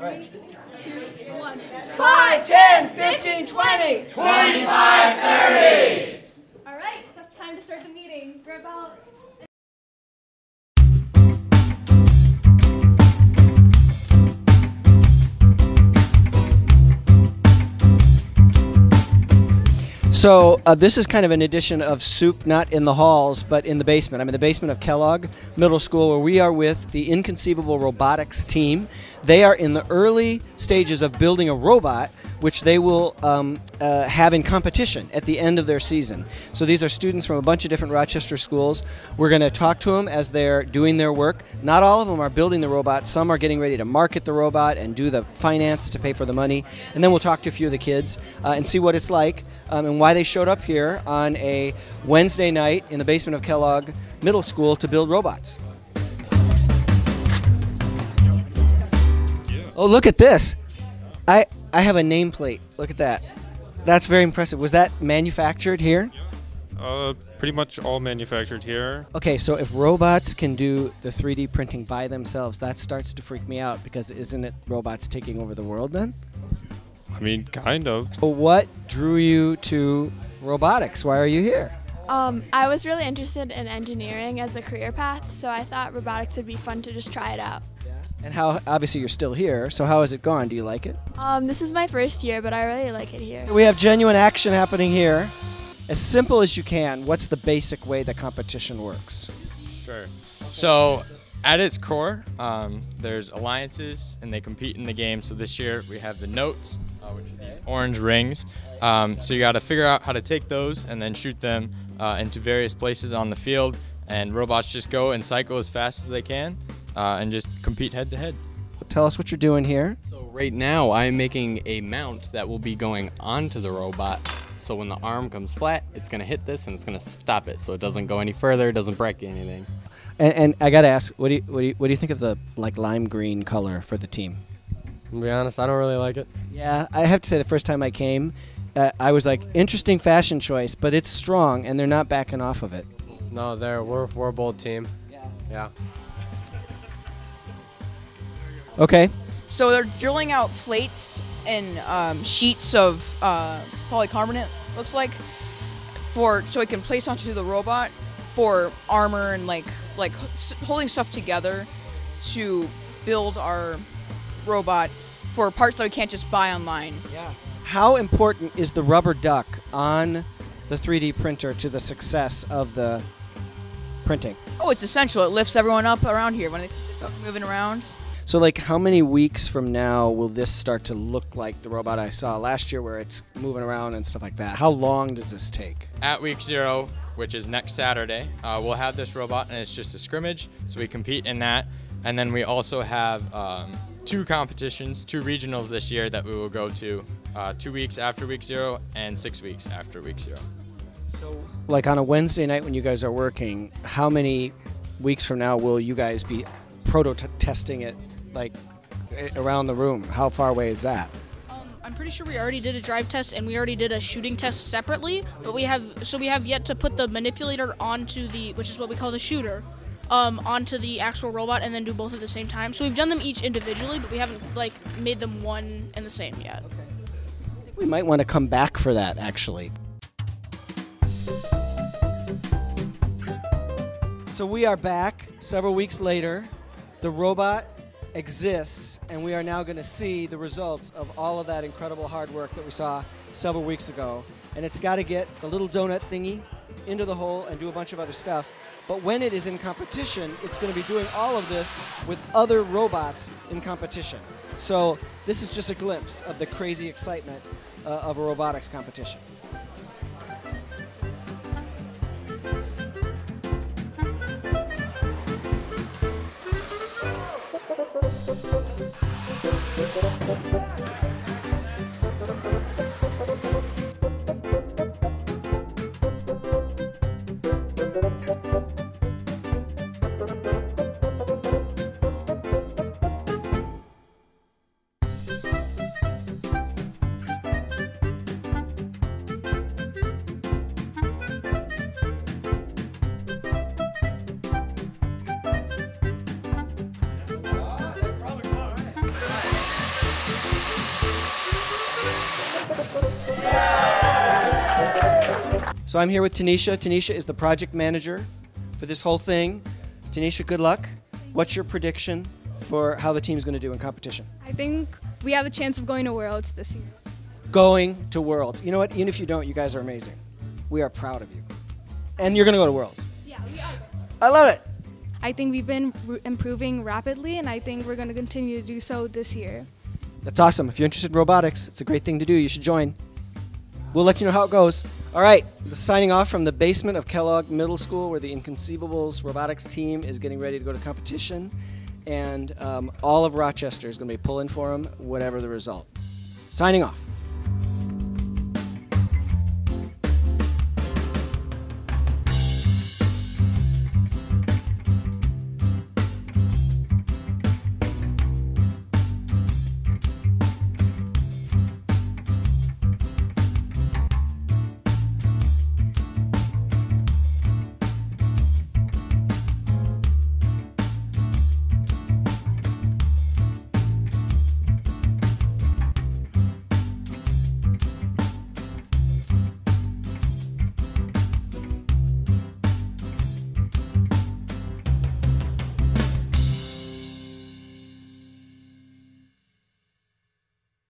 Three, two, one. 5, 10, 15, 20. 25, 30. All right, time to start the meeting. Grab out. So uh, this is kind of an edition of Supt, not in the halls, but in the basement. I'm in the basement of Kellogg Middle School, where we are with the Inconceivable Robotics team. They are in the early stages of building a robot, which they will um, uh, have in competition at the end of their season. So these are students from a bunch of different Rochester schools. We're going to talk to them as they're doing their work. Not all of them are building the robot. Some are getting ready to market the robot and do the finance to pay for the money. And then we'll talk to a few of the kids uh, and see what it's like um, and why they showed up here on a Wednesday night in the basement of Kellogg Middle School to build robots. Oh, look at this. I I have a nameplate. Look at that. That's very impressive. Was that manufactured here? Uh, pretty much all manufactured here. Okay, so if robots can do the 3D printing by themselves, that starts to freak me out because isn't it robots taking over the world then? I mean, kind of. Well, what drew you to robotics? Why are you here? Um, I was really interested in engineering as a career path, so I thought robotics would be fun to just try it out. And how obviously you're still here, so how has it gone? Do you like it? Um, this is my first year, but I really like it here. We have genuine action happening here. As simple as you can, what's the basic way the competition works? Sure. So, at its core, um, there's alliances and they compete in the game. So, this year we have the notes, which are these orange rings. Um, so, you got to figure out how to take those and then shoot them uh, into various places on the field. And robots just go and cycle as fast as they can uh, and just compete head to head. Tell us what you're doing here. So right now I'm making a mount that will be going onto the robot. So when the arm comes flat, it's gonna hit this and it's gonna stop it, so it doesn't go any further, doesn't break anything. And, and I gotta ask, what do you what do you, what do you think of the like lime green color for the team? To be honest, I don't really like it. Yeah, I have to say the first time I came, uh, I was like, interesting fashion choice, but it's strong and they're not backing off of it. No, they're we're we're a bold team. Yeah. Yeah. Okay. So they're drilling out plates and um, sheets of uh, polycarbonate, looks like, for so it can place onto the robot for armor and like like holding stuff together to build our robot for parts that we can't just buy online. Yeah. How important is the rubber duck on the 3D printer to the success of the printing? Oh, it's essential. It lifts everyone up around here when they're moving around. So, like, how many weeks from now will this start to look like the robot I saw last year, where it's moving around and stuff like that? How long does this take? At week zero, which is next Saturday, uh, we'll have this robot and it's just a scrimmage, so we compete in that. And then we also have um, two competitions, two regionals this year that we will go to uh, two weeks after week zero and six weeks after week zero. So, like on a Wednesday night when you guys are working, how many weeks from now will you guys be proto testing it, like around the room? How far away is that? I'm pretty sure we already did a drive test and we already did a shooting test separately, but we have so we have yet to put the manipulator onto the which is what we call the shooter, um, onto the actual robot and then do both at the same time. So we've done them each individually, but we haven't like made them one and the same yet. We might want to come back for that, actually. So we are back several weeks later. The robot exists, and we are now going to see the results of all of that incredible hard work that we saw several weeks ago. And it's got to get the little donut thingy into the hole and do a bunch of other stuff. But when it is in competition, it's going to be doing all of this with other robots in competition. So this is just a glimpse of the crazy excitement uh, of a robotics competition. So I'm here with Tanisha. Tanisha is the project manager for this whole thing. Tanisha, good luck. What's your prediction for how the team's going to do in competition? I think we have a chance of going to Worlds this year. Going to Worlds. You know what? Even if you don't, you guys are amazing. We are proud of you. And you're going to go to Worlds. Yeah, we are. I love it. I think we've been improving rapidly, and I think we're going to continue to do so this year. That's awesome. If you're interested in robotics, it's a great thing to do. You should join. We'll let you know how it goes. All right, signing off from the basement of Kellogg Middle School, where the Inconceivables robotics team is getting ready to go to competition, and um, all of Rochester is going to be pulling for them, whatever the result. Signing off.